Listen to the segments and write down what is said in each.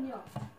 잠깐만요.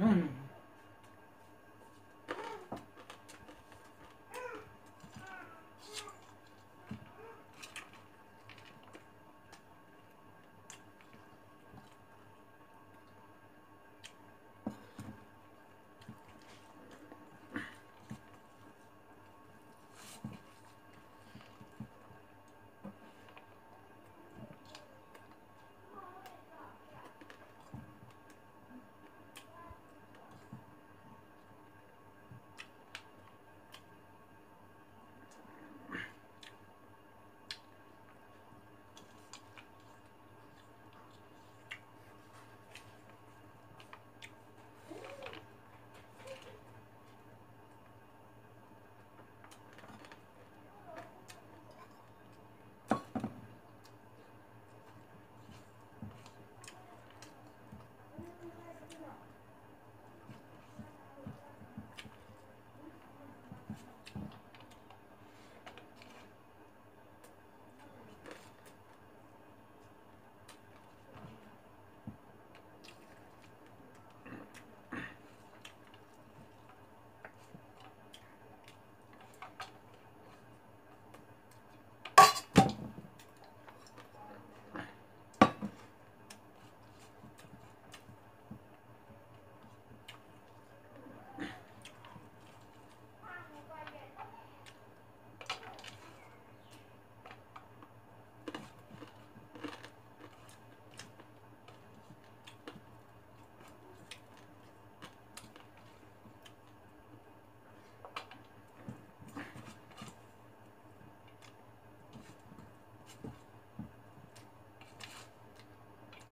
うん。